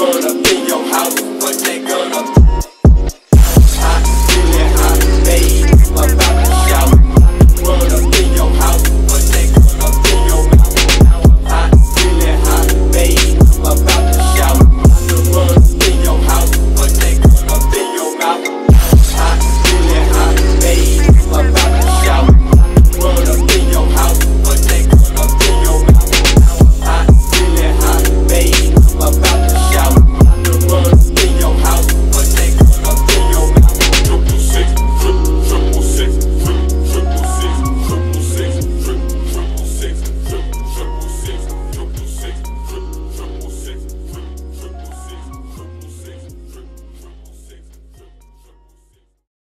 word